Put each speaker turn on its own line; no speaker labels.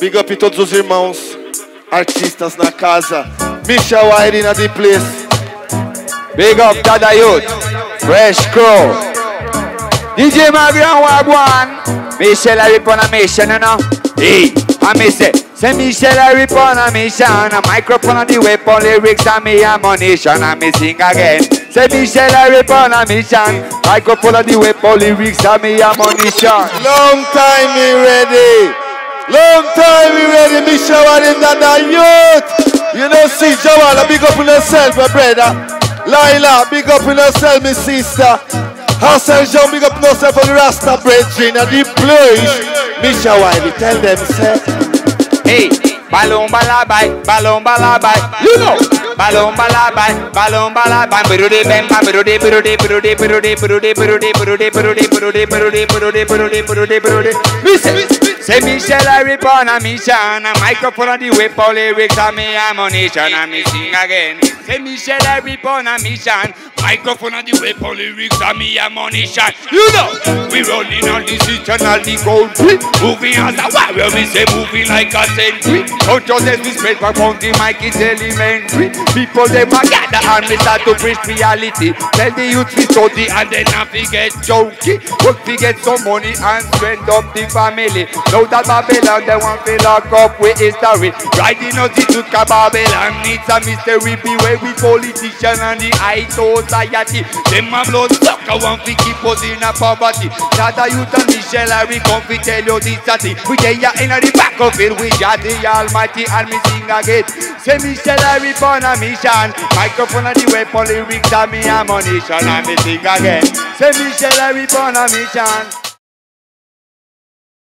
Big up todos os irmãos, artistas na casa. Michel Aire na the place.
Big up Dada Youth, Fresh Crow. DJ Magran Wagwan. Michelle I rip on a mission, you know. Hey, I me say, I rip on a mission. A microphone on the weapon, lyrics and me ammunition. And me sing again. Say Michelle I rip on a mission. Microphone on the weapon, lyrics and me ammunition.
Long time me ready. Long time we ready, Michel Irie that the youth. You know, see Jawala, big up on yourself, my brother. Laila, big up on yourself, my sister. Hassan Jean, big up on yourself for the Rasta brethren and the place. Michel Irie, tell them, say.
Hey, balloon balabai, balloon balabai, you know. Balloon balabai, balloon balabai, birude bemba, birude birude birude birude birude birude birude birude birude birude birude birude birude birude. Listen. Say Michelle I rip on a mission. A microphone on the whip All lyrics and me ammunition And me sing again Say Michelle I rip on a mission Microphone on the All lyrics and me ammunition You know We running on the street and all the country Moving as a warrior We say moving like a sentry Don't just disrespect for the mic is elementary People they ma gather and me start to preach reality. Tell the youth we study and then not forget jokey Work to get some money and spend up the family. Now that Babylon, they want to lock up with history. Riding out the truth, Babylon needs a mystery. Beware with politicians and the high society. Them a blood sucker want to keep us in a poverty. Not a youth and Michelle, I will come to tell you this a thing. We tell ya in the back of it, we got the Almighty and me sing again. Say Michelle, I will on a mission. Microphone and the weapon, lyrics and me ammunition and me sing again. Say Michelle, I will on a mission.